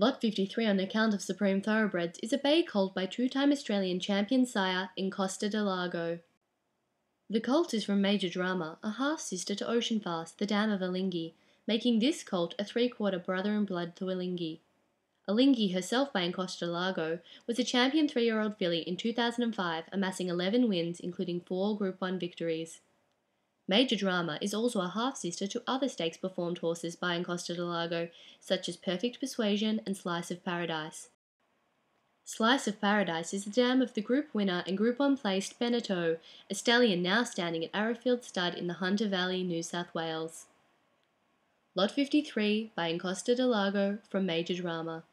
Lot 53 on account of Supreme Thoroughbreds is a bay colt by two-time Australian champion sire Encosta de Lago. The colt is from Major Drama, a half-sister to Ocean Fast, the dam of Alinghi, making this colt a three-quarter brother-in-blood to Alinghi. Alinghi, herself by Encosta Lago, was a champion three-year-old filly in 2005, amassing 11 wins, including four Group 1 victories. Major Drama is also a half-sister to other stakes-performed horses by Encosta de Lago, such as Perfect Persuasion and Slice of Paradise. Slice of Paradise is the dam of the Group winner and Group 1 placed Beneteau, a stallion now standing at Arrowfield Stud in the Hunter Valley, New South Wales. Lot 53 by Encosta de Lago from Major Drama.